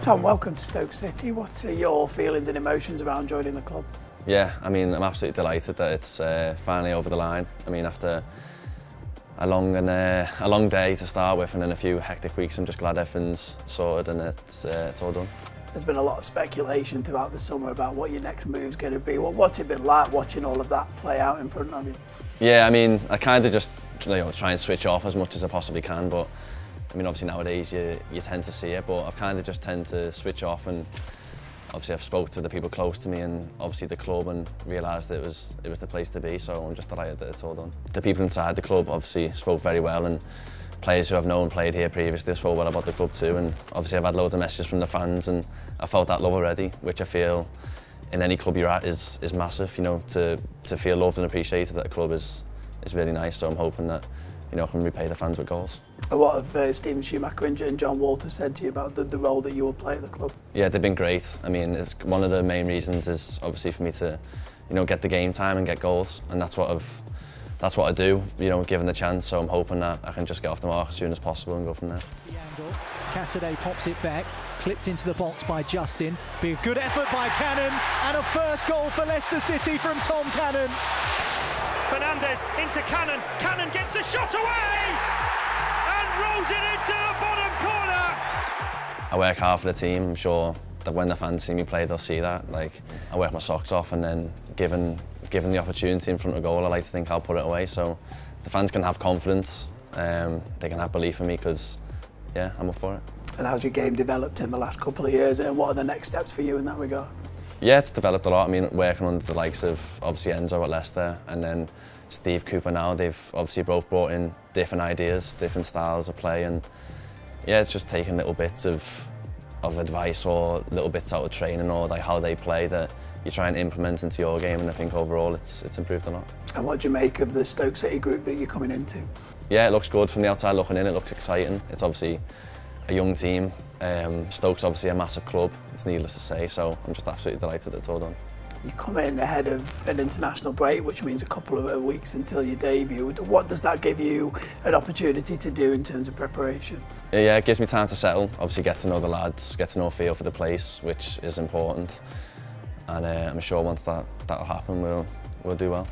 Tom, welcome to Stoke City. What are your feelings and emotions around joining the club? Yeah, I mean, I'm absolutely delighted that it's uh, finally over the line. I mean, after a long and uh, a long day to start with, and then a few hectic weeks, I'm just glad everything's sorted and it's uh, it's all done. There's been a lot of speculation throughout the summer about what your next move's going to be. Well, what's it been like watching all of that play out in front of you? Yeah, I mean, I kind of just you know try and switch off as much as I possibly can, but I mean, obviously nowadays you you tend to see it, but I've kind of just tend to switch off and obviously I've spoke to the people close to me and obviously the club and realised it was it was the place to be so I'm just delighted that it's all done. The people inside the club obviously spoke very well and players who I've known played here previously spoke well about the club too and obviously I've had loads of messages from the fans and I felt that love already which I feel in any club you're at is is massive you know to to feel loved and appreciated at a club is is really nice so I'm hoping that you know I can repay the fans with goals. What have uh, Steven Schumacher and Jon Walters said to you about the, the role that you will play at the club? Yeah, they've been great. I mean, it's, one of the main reasons is obviously for me to, you know, get the game time and get goals, and that's what I've, that's what I do. You know, given the chance. So I'm hoping that I can just get off the mark as soon as possible and go from there. The Casadei pops it back, clipped into the box by Justin. Be a good effort by Cannon, and a first goal for Leicester City from Tom Cannon. Fernandez into Cannon. Cannon gets the shot away and rolls it into the bottom corner. I work hard for the team. I'm sure that when the fans see me play, they'll see that. Like I work my socks off, and then given given the opportunity in front of goal, I like to think I'll put it away. So the fans can have confidence. Um, they can have belief in me because, yeah, I'm up for it. And how's your game developed in the last couple of years, and what are the next steps for you in that regard? Yeah, it's developed a lot. I mean, working under the likes of obviously Enzo at Leicester, and then Steve Cooper now, they've obviously both brought in different ideas, different styles of play and yeah, it's just taking little bits of of advice or little bits out of training or like how they play that you try and implement into your game and I think overall it's it's improved a lot. And what do you make of the Stoke City group that you're coming into? Yeah, it looks good from the outside looking in, it looks exciting. It's obviously a young team. Um, Stoke's obviously a massive club, it's needless to say, so I'm just absolutely delighted it's all done. You come in ahead of an international break, which means a couple of weeks until your debut. What does that give you an opportunity to do in terms of preparation? Yeah, it gives me time to settle, obviously get to know the lads, get to know a feel for the place, which is important. And uh, I'm sure once that, that'll happen, we'll, we'll do well.